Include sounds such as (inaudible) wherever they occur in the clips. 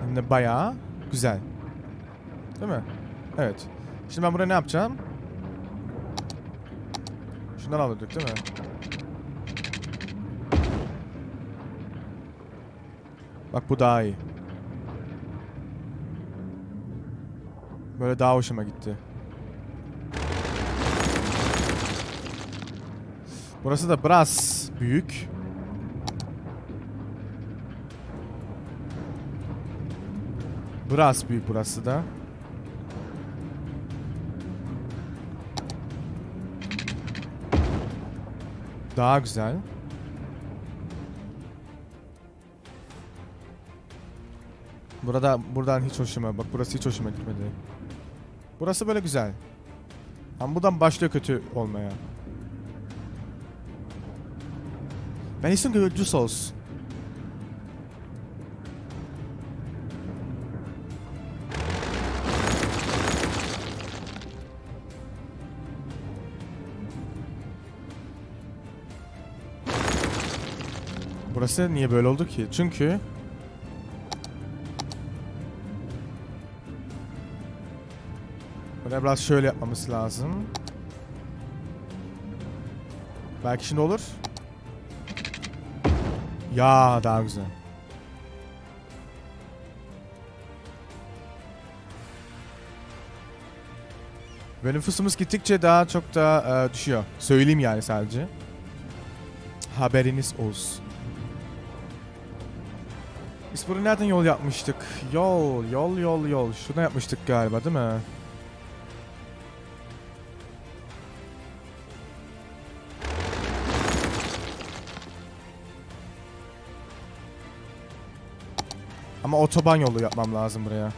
Hem de bayağı güzel. Değil mi? Evet. Şimdi ben buraya ne yapacağım? Şundan alıyorduk değil mi? Bak bu daha iyi. Böyle daha hoşuma gitti. Burası da biraz büyük. Biraz büyük burası da. Daha güzel. Burada buradan hiç hoşuma bak burası hiç hoşuma gitmedi. Burası böyle güzel. Ama buradan başlıyor kötü olmaya. Ben istiyorum ki düz olsun. Burası niye böyle oldu ki? Çünkü Böyle biraz şöyle yapmamız lazım. Belki şimdi olur. Ya daha güzel. Ve nüfusumuz gittikçe daha çok da e, düşüyor. Söyleyeyim yani sadece. Haberiniz olsun. Biz buraya nereden yol yapmıştık? Yol, yol, yol, yol. Şuna yapmıştık galiba değil mi? Ama otoban yolu yapmam lazım buraya.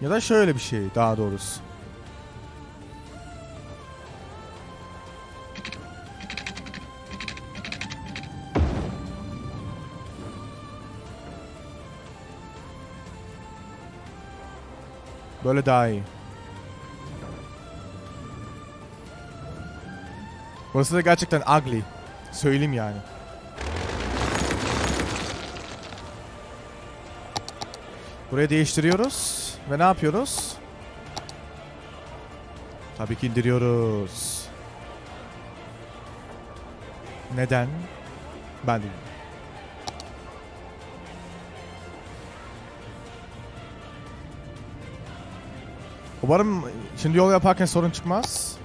Ya da şöyle bir şey daha doğrusu. Böyle daha iyi. Burası da gerçekten ugly. Söyleyeyim yani. Burayı değiştiriyoruz. Ve ne yapıyoruz? Tabii ki indiriyoruz. Neden? Ben bilmiyorum. Umarım şimdi yol yaparken sorun çıkmaz.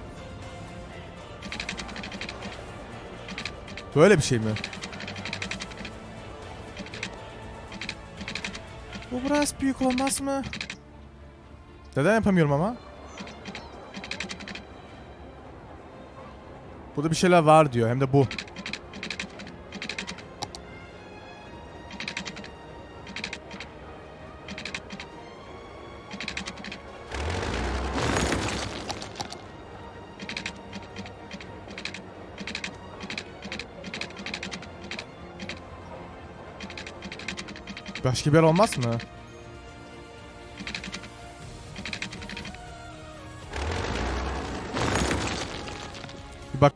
Böyle bir şey mi? Bu biraz büyük olmaz mı? Neden yapamıyorum ama? Burada bir şeyler var diyor. Hem de bu. Yer olmaz mı? Bir bak.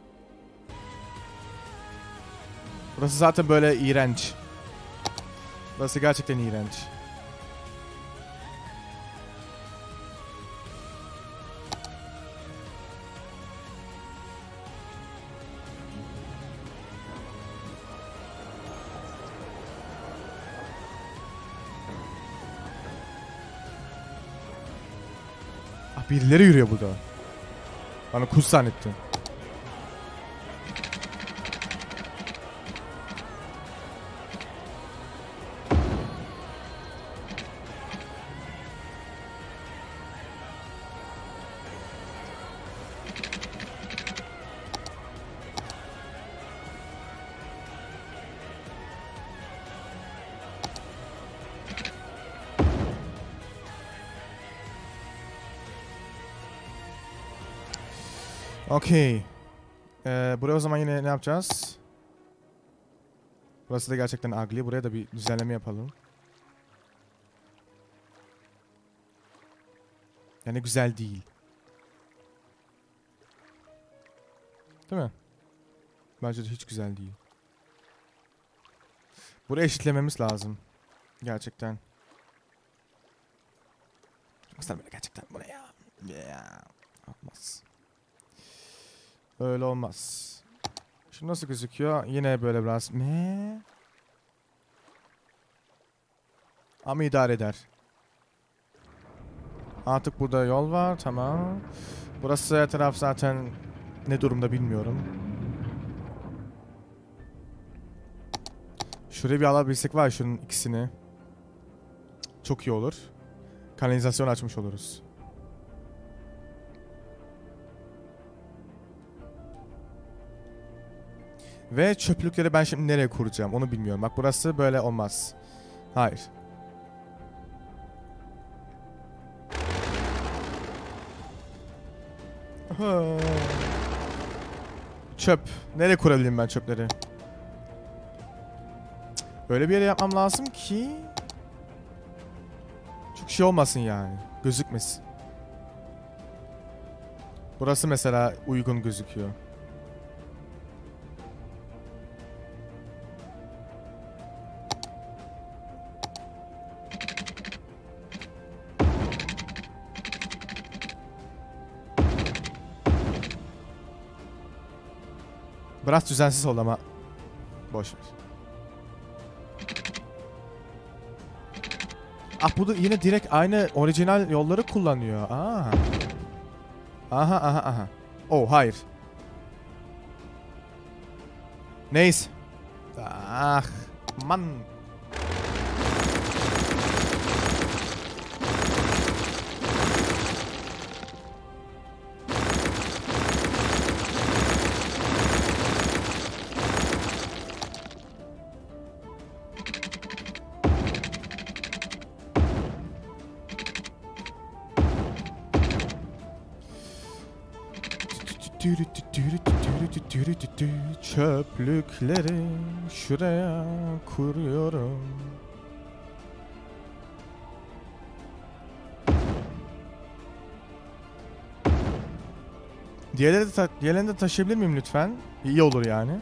Burası zaten böyle iğrenç. Burası gerçekten iğrenç. Birileri yürüyor burada. Bana kuş zannettim. Okey. Ee, buraya o zaman yine ne yapacağız? Burası da gerçekten ugly. Buraya da bir düzenleme yapalım. Yani güzel değil. Değil mi? Bence de hiç güzel değil. Burayı eşitlememiz lazım. Gerçekten. Yoksa böyle gerçekten bu ne ya? Ya. Olmaz. Öyle olmaz. Şimdi nasıl gözüküyor? Yine böyle biraz me. Ama idare eder. Artık burada yol var. Tamam. Burası etraf zaten ne durumda bilmiyorum. Şuraya bir alabilsek var şunun ikisini. Çok iyi olur. Kanalizasyon açmış oluruz. Ve çöplükleri ben şimdi nereye kuracağım onu bilmiyorum. Bak burası böyle olmaz. Hayır. Ha. Çöp. Nereye kurabilirim ben çöpleri? Cık. Öyle bir yere yapmam lazım ki çok şey olmasın yani. Gözükmesin. Burası mesela uygun gözüküyor. Biraz düzensiz oldu ama boş. Ah bu da yine direkt aynı orijinal yolları kullanıyor. Aa. Aha aha aha. Oh hayır. Neyse. Ah. Man. Çöplükleri şuraya kuruyorum. Diğerleri de, ta- diğerlerini de taşıyabilir miyim lütfen? İyi olur yani.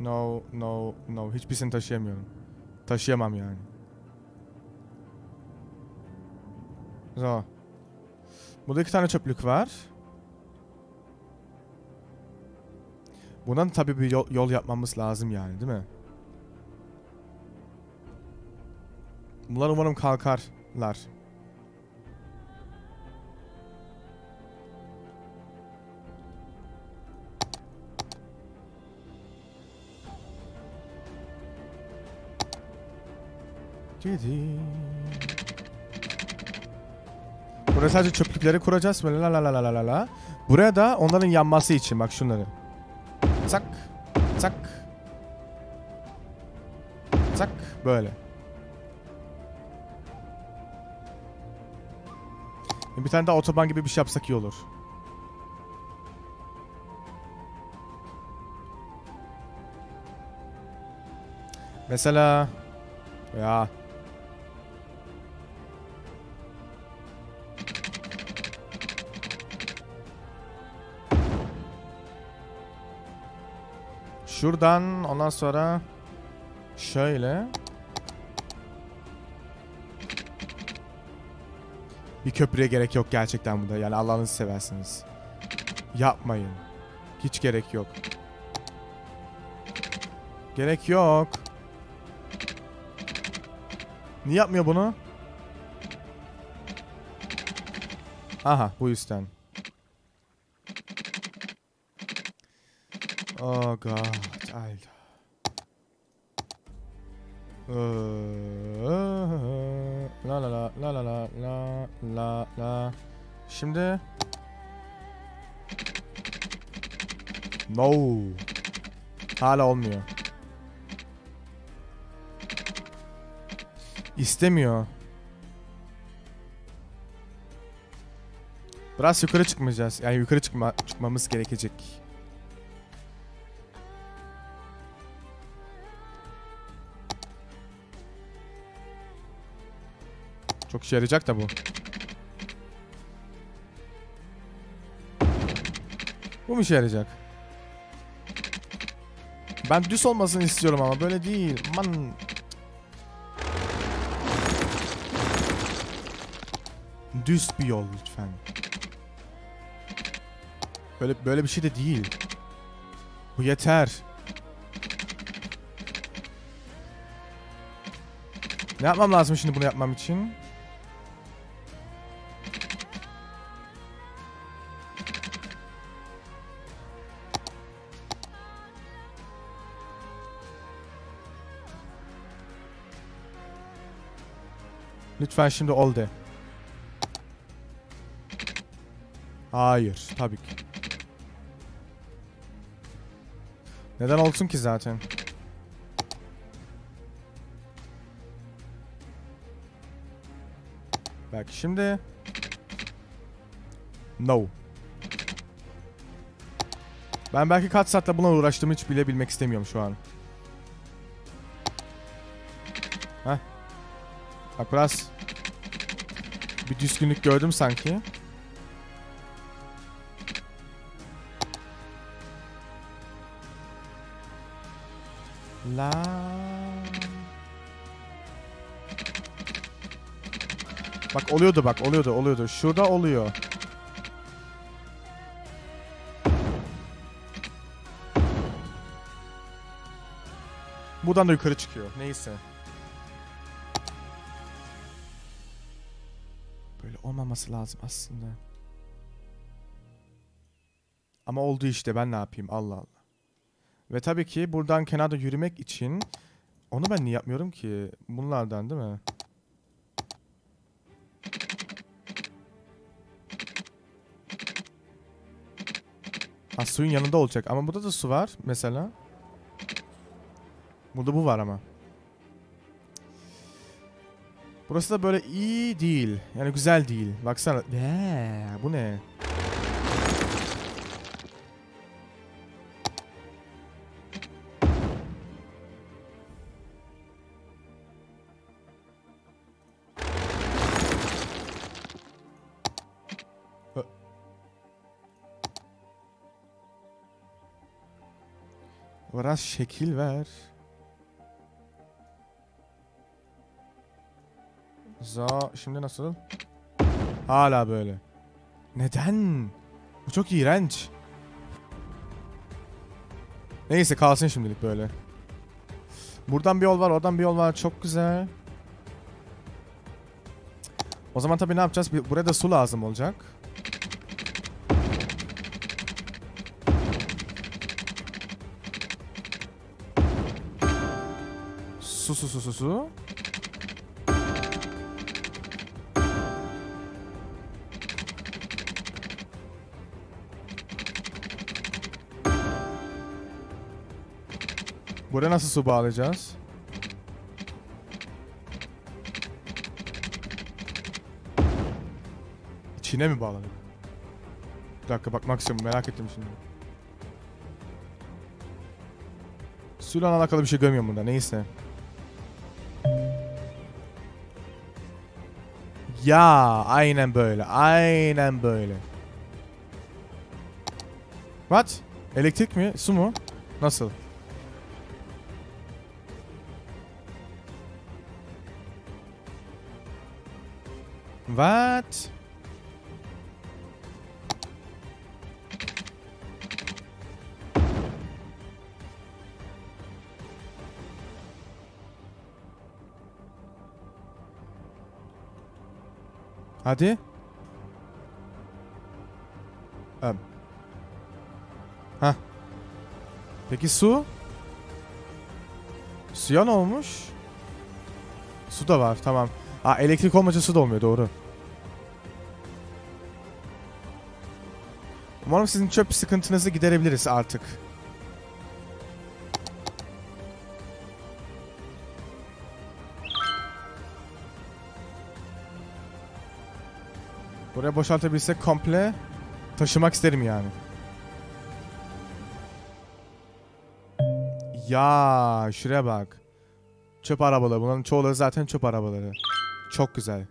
No, no, no. Hiçbirisini taşıyamıyorum. Taşıyamam yani. So. Burada iki tane çöplük var. Buna tabii bir yol, yol yapmamız lazım yani değil mi? Bunlar umarım kalkarlar. Gidi. Buraya sadece çöplükleri kuracağız böyle la la la la la la. Buraya da onların yanması için bak şunları. Çak. Çak. Böyle. Bir tane daha otoban gibi bir şey yapsak iyi olur. Mesela ya Şuradan ondan sonra şöyle bir köprüye gerek yok gerçekten burada. Yani Allah'ınızı seversiniz. Yapmayın. Hiç gerek yok. Gerek yok. Niye yapmıyor bunu? Aha bu yüzden. Oh god, Alter. La la la la la la la la la. Şimdi No. Hala olmuyor. İstemiyor. Biraz yukarı çıkmayacağız. Yani yukarı çıkma çıkmamız gerekecek. İşe yarayacak da bu. Bu mu işe yarayacak? Ben düz olmasını istiyorum ama böyle değil. Man. Düz bir yol lütfen. Böyle böyle bir şey de değil. Bu yeter. Ne yapmam lazım şimdi bunu yapmam için? Lütfen şimdi ol de. Hayır, tabii ki. Neden olsun ki zaten? Belki şimdi. No. Ben belki kaç saatte buna uğraştığımı hiç bile bilmek istemiyorum şu an. Heh. Bak biraz bir düzgünlük gördüm sanki. La. Bak oluyordu bak oluyordu oluyordu. Şurada oluyor. Buradan da yukarı çıkıyor. Neyse. Olmaması lazım aslında. Ama oldu işte ben ne yapayım Allah Allah. Ve tabii ki buradan kenarda yürümek için onu ben niye yapmıyorum ki? Bunlardan değil mi? Ha suyun yanında olacak ama burada da su var mesela. Burada bu var ama. Burası da böyle iyi değil. Yani güzel değil. Baksana. Eee, bu ne? Biraz şekil ver. Za şimdi nasıl? Hala böyle. Neden? Bu çok iğrenç. Neyse kalsın şimdilik böyle. Buradan bir yol var, oradan bir yol var. Çok güzel. O zaman tabii ne yapacağız? Buraya da su lazım olacak. Su su su su su. Buraya nasıl su bağlayacağız? İçine mi bağladık? Bir dakika bakmak istiyorum merak ettim şimdi. Suyla alakalı bir şey görmüyorum burada neyse. Ya aynen böyle aynen böyle. What? Elektrik mi? Su mu? Nasıl? What? Hadi. Em. Hah. Peki su? Suya ne olmuş? Su da var tamam. Aa elektrik olmayınca su da olmuyor doğru. Umarım sizin çöp sıkıntınızı giderebiliriz artık. Buraya boşaltabilsek komple taşımak isterim yani. Ya şuraya bak. Çöp arabaları. Bunların çoğuları zaten çöp arabaları. Çok güzel.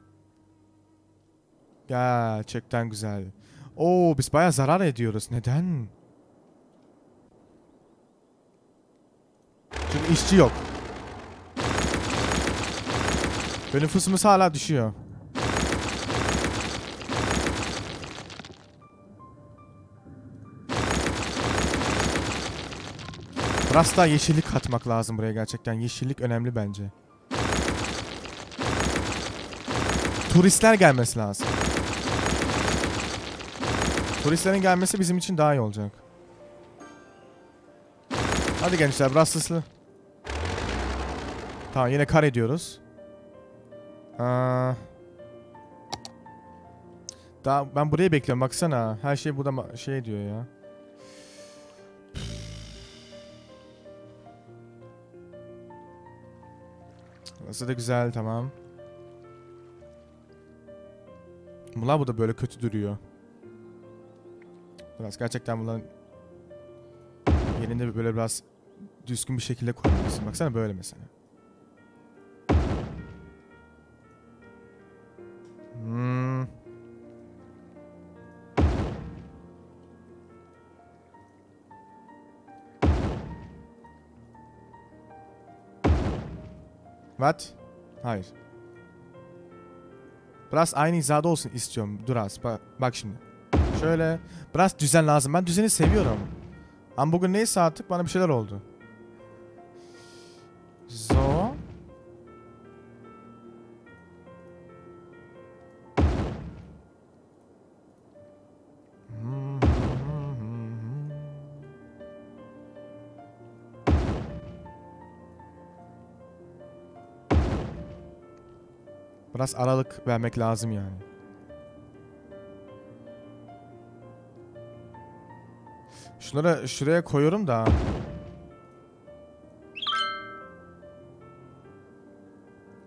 Gerçekten güzel. Oo biz baya zarar ediyoruz. Neden? Çünkü işçi yok. Ve nüfusumuz hala düşüyor. Biraz daha yeşillik katmak lazım buraya gerçekten. Yeşillik önemli bence. Turistler gelmesi lazım. Turistlerin gelmesi bizim için daha iyi olacak. Hadi gençler biraz hızlı. Tamam yine kar ediyoruz. Aa, daha ben burayı bekliyorum baksana. Her şey burada şey diyor ya. Burası da güzel tamam. Bunlar burada böyle kötü duruyor. Biraz gerçekten bunların yerinde böyle biraz düzgün bir şekilde koymalısın. Baksana böyle mesela. Hmm. What? Hayır. Biraz aynı hizada olsun istiyorum. Dur az. Bak, bak şimdi. Şöyle. Biraz düzen lazım. Ben düzeni seviyorum. Ama bugün neyse artık bana bir şeyler oldu. So. Biraz aralık vermek lazım yani. Şunları şuraya koyuyorum da.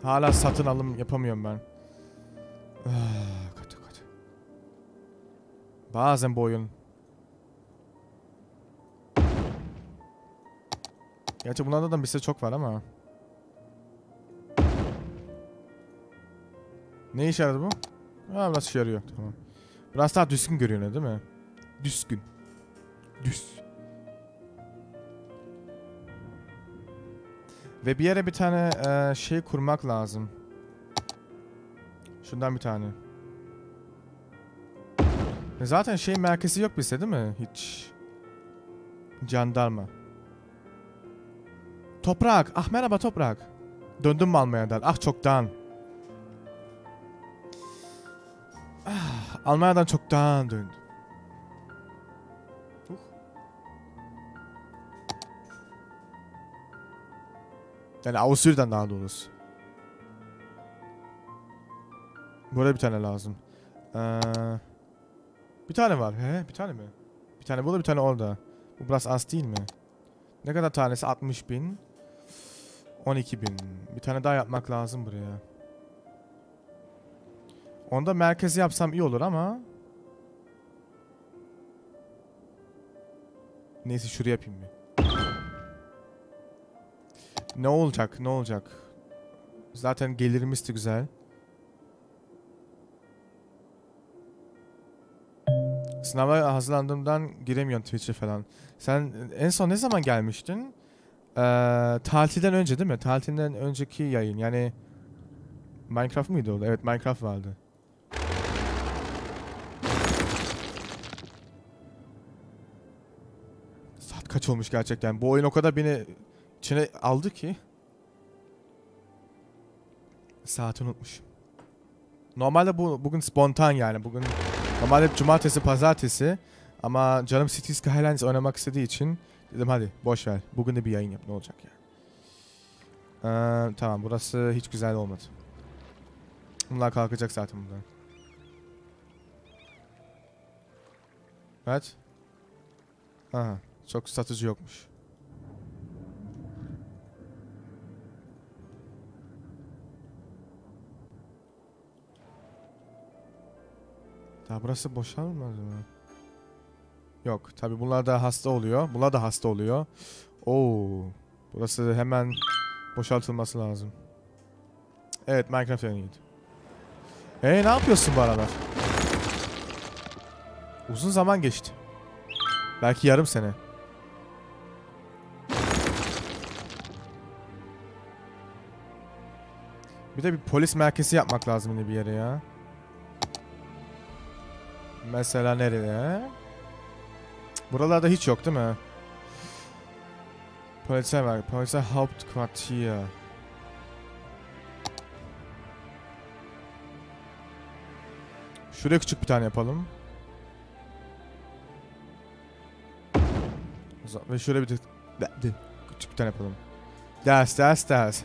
Hala satın alım yapamıyorum ben. Ah, kötü kötü. Bazen bu oyun. Gerçi bunlarda da bir şey çok var ama. Ne işe yaradı bu? Ha biraz işe yarıyor. Tamam. Biraz daha düzgün görünüyor değil mi? Düzgün. Düz. Ve bir yere bir tane e, şey kurmak lazım. Şundan bir tane. E Zaten şey merkezi yok bizde değil mi? Hiç. Jandarma. Toprak. Ah merhaba toprak. Döndüm mü Almanya'dan? Ah çoktan. Ah, Almanya'dan çoktan döndüm. Yani Avusturya'dan daha doğrusu. Burada bir tane lazım. Ee, bir tane var. He, bir tane mi? Bir tane burada bir tane orada. Bu biraz az değil mi? Ne kadar tanesi? 60 bin. 12 bin. Bir tane daha yapmak lazım buraya. Onda merkezi yapsam iyi olur ama. Neyse şuraya yapayım bir. Ne olacak? Ne olacak? Zaten gelirimiz de güzel. Sınava hazırlandığımdan giremiyorum Twitch'e falan. Sen en son ne zaman gelmiştin? Ee, tatilden önce değil mi? Tatilden önceki yayın. Yani Minecraft mıydı o? Evet Minecraft vardı. Saat kaç olmuş gerçekten? Bu oyun o kadar beni içine aldı ki. Saati unutmuşum. Normalde bu bugün spontan yani. Bugün normalde cumartesi pazartesi. Ama canım Cities Skylines oynamak istediği için dedim hadi boş ver. Bugün de bir yayın yap ne olacak ya. Ee, tamam burası hiç güzel olmadı. Bunlar kalkacak zaten buradan. Evet. Aha. Çok satıcı yokmuş. Daha burası boşalmaz mı? Yok. Tabi bunlar da hasta oluyor. Bunlar da hasta oluyor. Oo. Burası hemen boşaltılması lazım. Evet Minecraft yayınıydı. Hey ne yapıyorsun bu aralar? Uzun zaman geçti. Belki yarım sene. Bir de bir polis merkezi yapmak lazım yine bir yere ya. Mesela nereye? Cık, Buralarda hiç yok değil mi? Polizei var. Polizei Hauptquartier. Şuraya küçük bir tane yapalım. Ve şöyle bir de, küçük bir tane yapalım. Ders, ders, ders.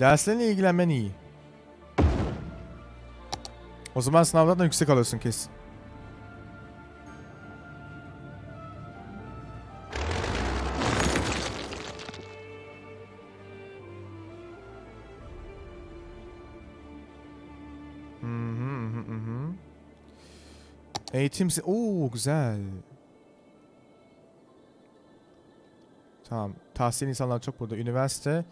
Derslerine ilgilenmen iyi. O zaman sınavdan da yüksek alıyorsun kesin. Hı hı hı hı. Eğitim... Oo güzel. Tamam. Tahsil insanlar çok burada. Üniversite.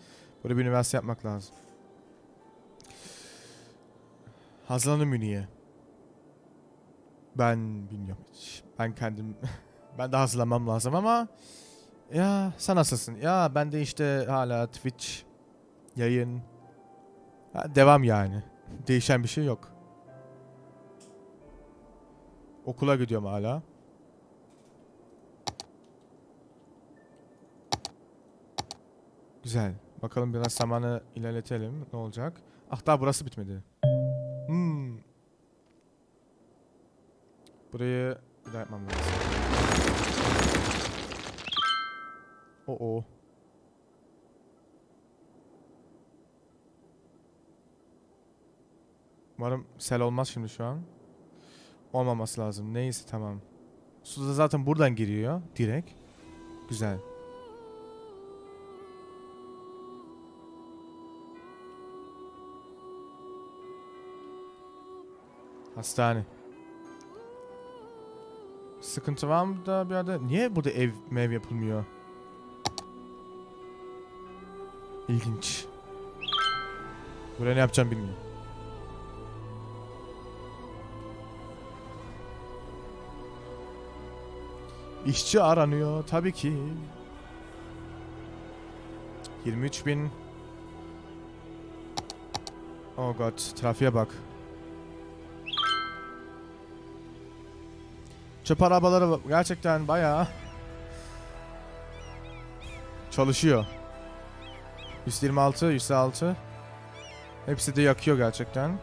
Böyle bir üniversite yapmak lazım. Hazırlanın Münih'e. Ben bilmiyorum hiç. Ben kendim... (laughs) ben de hazırlanmam lazım ama... Ya sen nasılsın? Ya ben de işte hala Twitch, yayın... Ha, devam yani. (laughs) Değişen bir şey yok. Okula gidiyorum hala. Güzel. Bakalım biraz zamanı ilerletelim. Ne olacak? Ah daha burası bitmedi. Hmm. Burayı bir daha yapmam lazım. Oo. Umarım sel olmaz şimdi şu an. Olmaması lazım. Neyse tamam. Su da zaten buradan giriyor. Direkt. Güzel. Hastane. Sıkıntı var mı da bir yerde? Niye burada ev mev yapılmıyor? İlginç. Buraya ne yapacağım bilmiyorum. İşçi aranıyor tabii ki. 23 bin. Oh god trafiğe bak. Çöp arabaları gerçekten bayağı çalışıyor. 126, 106. Hepsi de yakıyor gerçekten.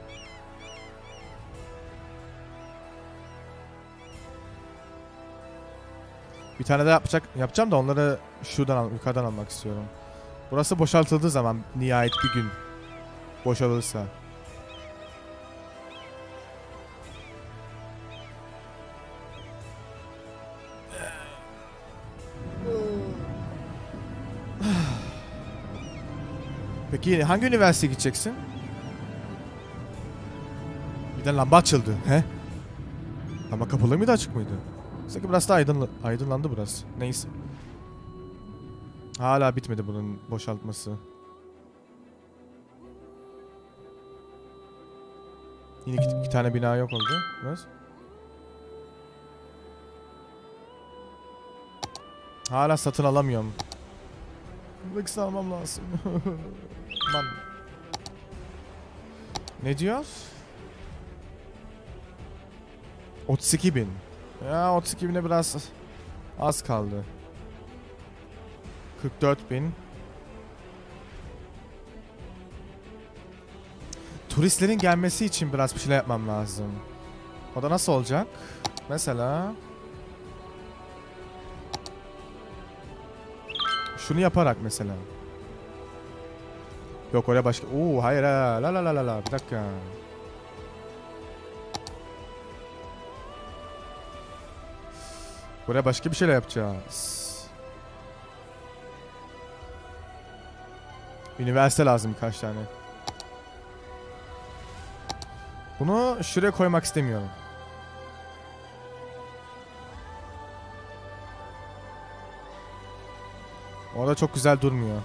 Bir tane de yapacak yapacağım da onları şuradan al, yukarıdan almak istiyorum. Burası boşaltıldığı zaman nihayet bir gün boşalırsa. Peki hangi üniversiteye gideceksin? Bir de lamba açıldı. He? Lamba kapalı mıydı açık mıydı? Sanki biraz daha aydınla aydınlandı burası. Neyse. Hala bitmedi bunun boşaltması. Yine iki, iki tane bina yok oldu. Biraz. Hala satın alamıyorum. Buradaki almam lazım. (laughs) Aman. Ne diyor? 32 bin. Ya 32 bine biraz az kaldı. 44 bin. Turistlerin gelmesi için biraz bir şeyler yapmam lazım. O da nasıl olacak? Mesela... Şunu yaparak mesela. Yok oraya başka... Oo hayır ha. La la la la la. Bir dakika. Buraya başka bir şeyler yapacağız. Üniversite lazım birkaç tane. Bunu şuraya koymak istemiyorum. Orada çok güzel durmuyor.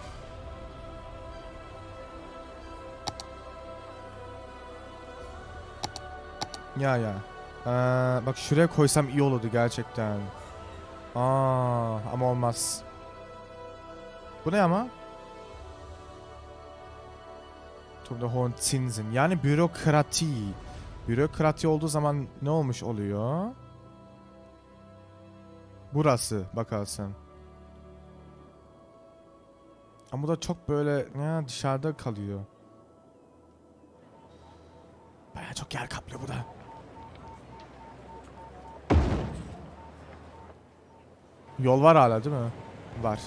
Ya ya. Ee, bak şuraya koysam iyi olurdu gerçekten. Aa, ama olmaz. Bu ne ama? Turmda hohen Zinsen. Yani bürokrati. Bürokrati olduğu zaman ne olmuş oluyor? Burası bakarsan. Ama da çok böyle ya dışarıda kalıyor. Baya çok yer kaplıyor bu da. Yol var hala değil mi? Var.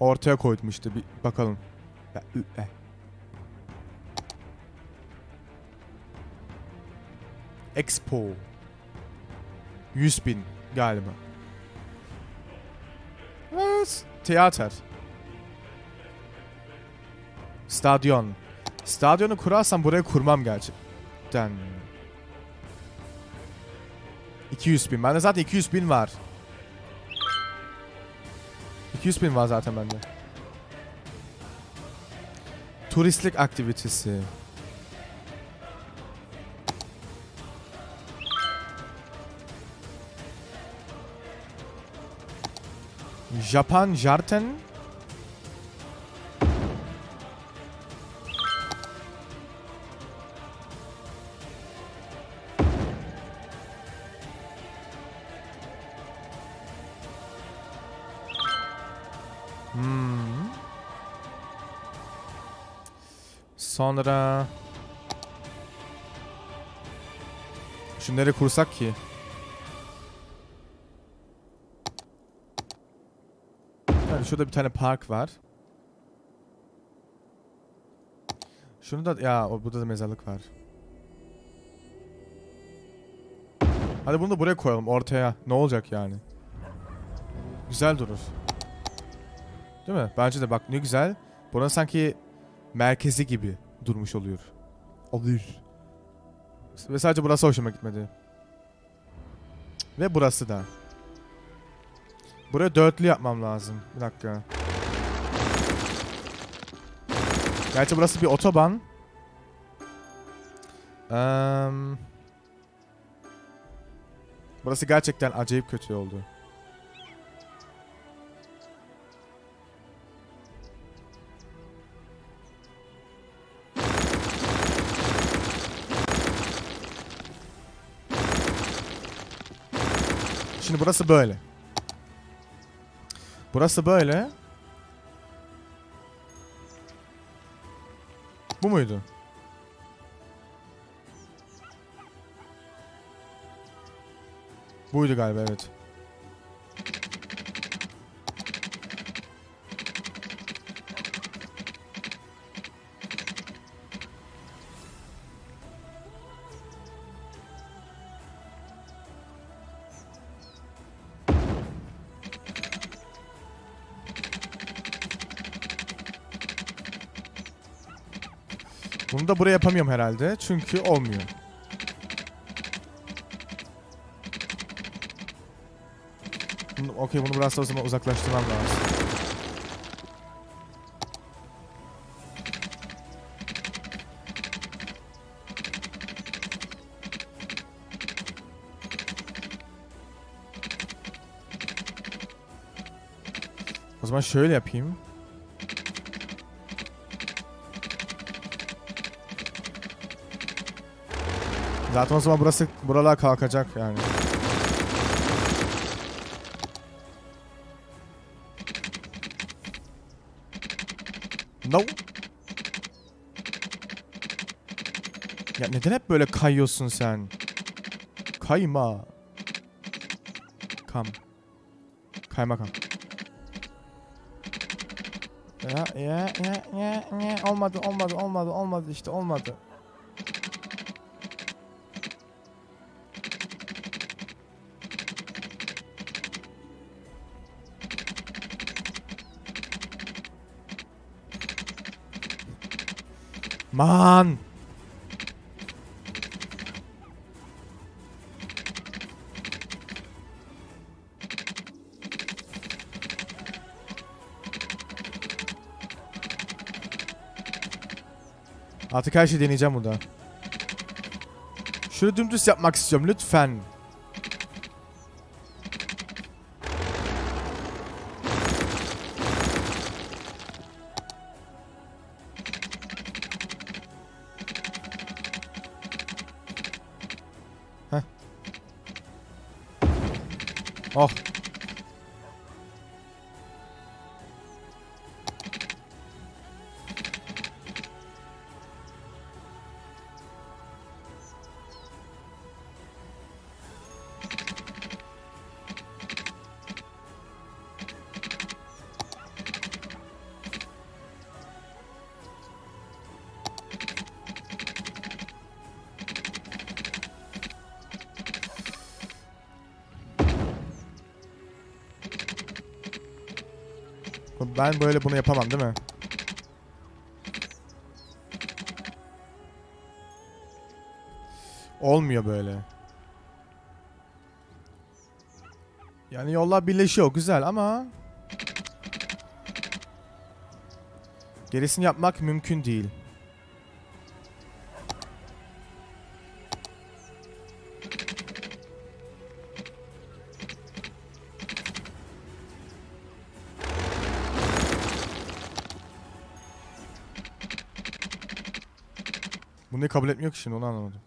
Ortaya koydum bir bakalım. E. Expo. 100 bin galiba. Evet. Teater. Stadyon. Stadyonu kurarsam buraya kurmam gerçekten. 200 bin. Bende zaten 200 bin var. 200 bin var zaten bende. Turistlik aktivitesi. Japan Jarten. Hmm. Sonra Şunları kursak ki Şurada bir tane park var. Şunu da ya burada da mezarlık var. Hadi bunu da buraya koyalım ortaya. Ne olacak yani? Güzel durur. Değil mi? Bence de bak ne güzel. Burası sanki merkezi gibi durmuş oluyor. Olur. Ve sadece burası hoşuma gitmedi. Ve burası da. Buraya dörtlü yapmam lazım. Bir dakika. Gerçi burası bir otoban. Eee... burası gerçekten acayip kötü oldu. Şimdi burası böyle. Burası böyle. Bu muydu? Buydu galiba evet. Da buraya yapamıyorum herhalde. Çünkü olmuyor. Okey bunu biraz zaman uzaklaştırmam lazım. O zaman şöyle yapayım. Zaten o zaman burası buralar kalkacak yani. No. Ya neden hep böyle kayıyorsun sen? Kayma. Kam. Kayma kam. Ya ya ya ya ya olmadı olmadı olmadı olmadı işte olmadı. Man. Artık her şeyi deneyeceğim burada. Şunu dümdüz yapmak istiyorum lütfen. Ben böyle bunu yapamam değil mi? Olmuyor böyle. Yani yollar birleşiyor güzel ama gerisini yapmak mümkün değil. Ne kabul etmiyor ki şimdi onu anlamadım.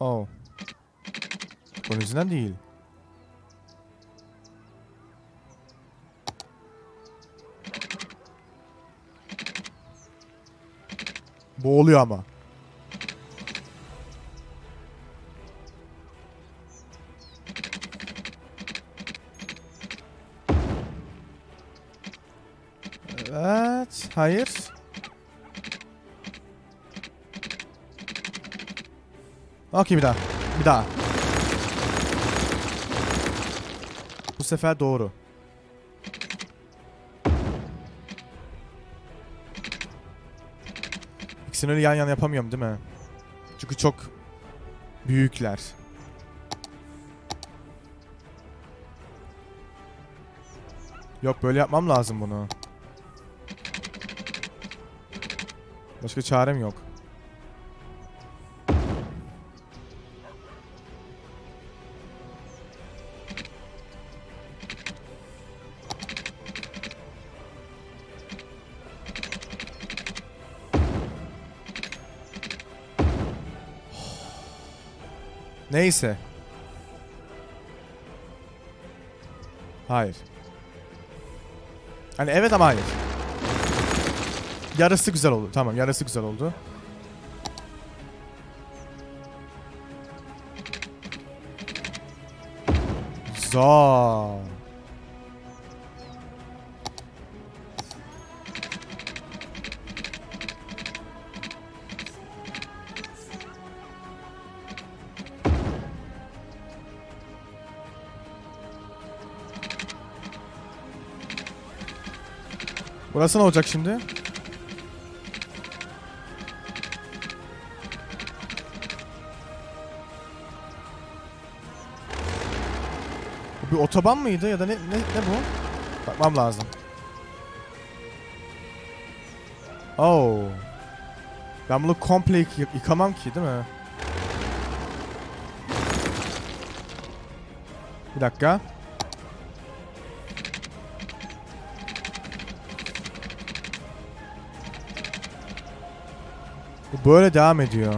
Oh. Bunun yüzünden değil. Bu oluyor ama. Evet. Hayır. Okey bir daha. Bir daha. Bu sefer doğru. İkisini öyle yan yana yapamıyorum değil mi? Çünkü çok büyükler. Yok böyle yapmam lazım bunu. Başka çarem yok. Neyse. Hayır. Hani evet ama hayır. Yarısı güzel oldu. Tamam yarısı güzel oldu. Zor. Burası ne olacak şimdi? Bu bir otoban mıydı ya da ne ne, ne bu? Bakmam lazım. Oh. Ben bunu komple yık- yık- yıkamam ki değil mi? Bir dakika. Böyle devam ediyor.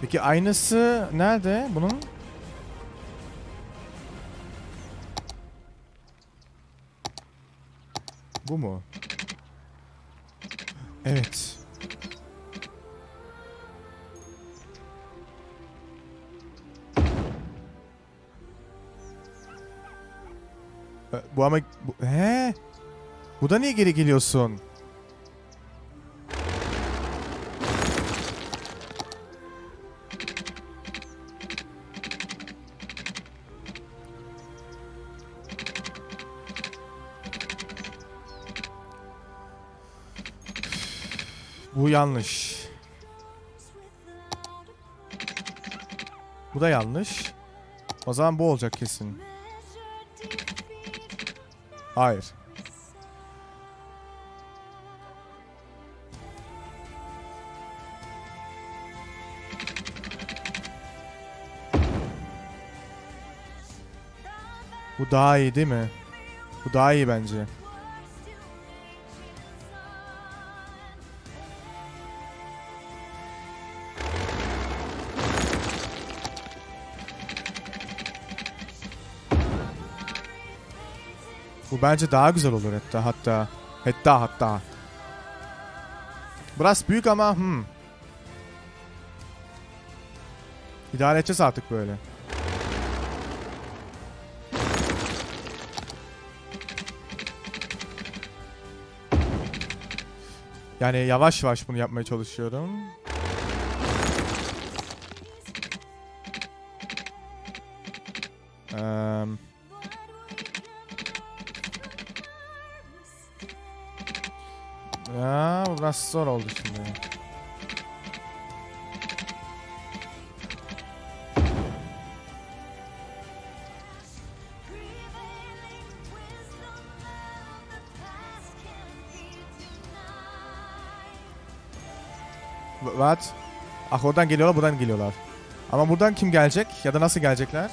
Peki aynısı nerede bunun? Bu mu? Evet. Bu ama... Bu, he? Bu da niye geri geliyorsun? Bu yanlış. Bu da yanlış. O zaman bu olacak kesin. Hayır. Bu daha iyi değil mi? Bu daha iyi bence. Bence daha güzel olur hatta hatta. Hatta hatta. Biraz büyük ama hmm. İdare edeceğiz artık böyle. Yani yavaş yavaş bunu yapmaya çalışıyorum. Eee... Ya bu biraz zor oldu şimdi. What? Ah oradan geliyorlar buradan geliyorlar. Ama buradan kim gelecek? Ya da nasıl gelecekler?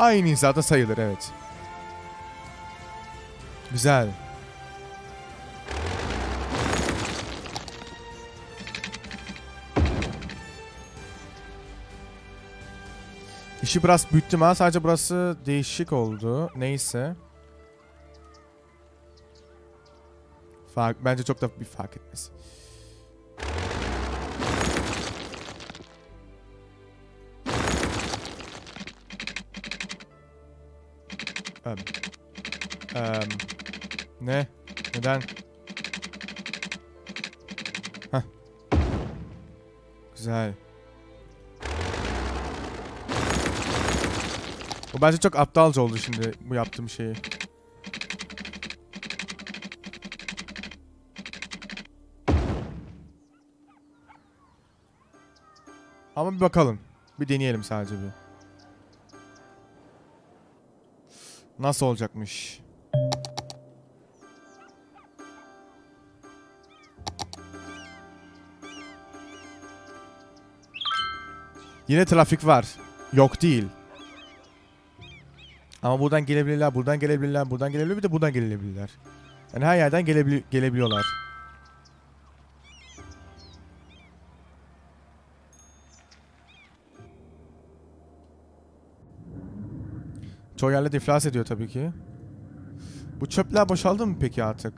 Aynı hizada sayılır evet. Güzel. İşi biraz büyüttüm ha. Sadece burası değişik oldu. Neyse. Fark, bence çok da bir fark etmez. Em. Em. Ne? Neden? Heh. Güzel. Bu bence çok aptalca oldu şimdi bu yaptığım şeyi. Ama bir bakalım. Bir deneyelim sadece bir. Nasıl olacakmış? Yine trafik var. Yok değil. Ama buradan gelebilirler, buradan gelebilirler, buradan gelebilirler, bir de buradan gelebilirler. Yani her yerden gelebili gelebiliyorlar. Çoğu yerler iflas ediyor tabii ki. Bu çöpler boşaldı mı peki artık?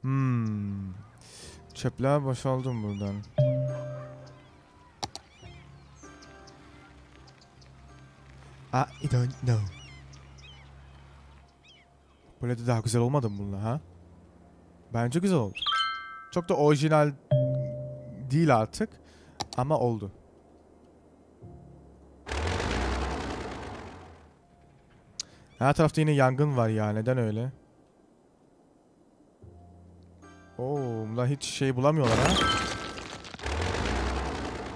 Hmm. Çöpler boşaldı mı buradan? I don't know. Böyle de daha güzel olmadı mı bunlar ha? Bence güzel oldu. Çok da orijinal değil artık. Ama oldu. Her tarafta yine yangın var ya. Neden öyle? Oo, bunlar hiç şey bulamıyorlar ha.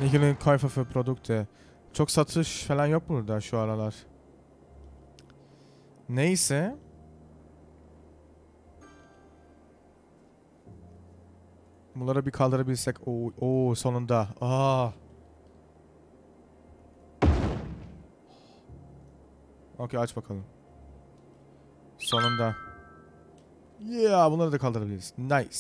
Nigel'in Käufer für Produkte. Çok satış falan yok burada şu aralar. Neyse. Bunları bir kaldırabilsek. Oo, oo sonunda. Aa. Okey aç bakalım. Sonunda. Yeah bunları da kaldırabiliriz. Nice.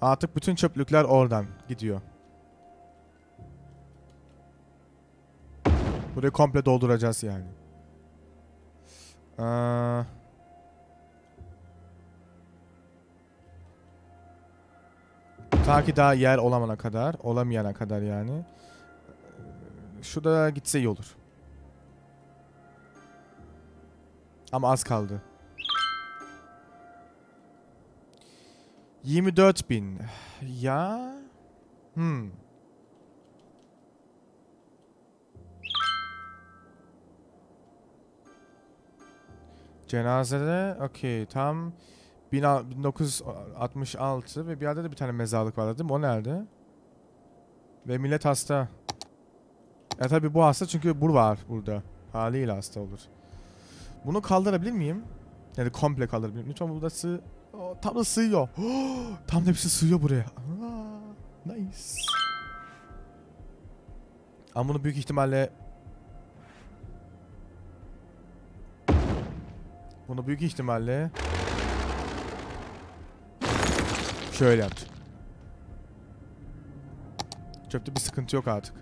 Artık bütün çöplükler oradan gidiyor. Burayı komple dolduracağız yani. Aa. Ta ki daha yer olamana kadar, olamayana kadar yani. Şu da gitse iyi olur. Ama az kaldı. 24 bin. Ya. Hmm. Cenazede okey tam 1966 ve bir yerde de bir tane mezarlık vardı değil mi? O nerede? Ve millet hasta. Ya tabii bu hasta çünkü bu var burada. Haliyle hasta olur. Bunu kaldırabilir miyim? Yani komple kaldırabilir miyim? Lütfen burada sığ... Oh, tam da sığıyor. (gasps) tam da hepsi sığıyor buraya. Aa, nice. Ama bunu büyük ihtimalle... Bunu büyük ihtimalle... Şöyle yaptım. Çöpte bir sıkıntı yok artık.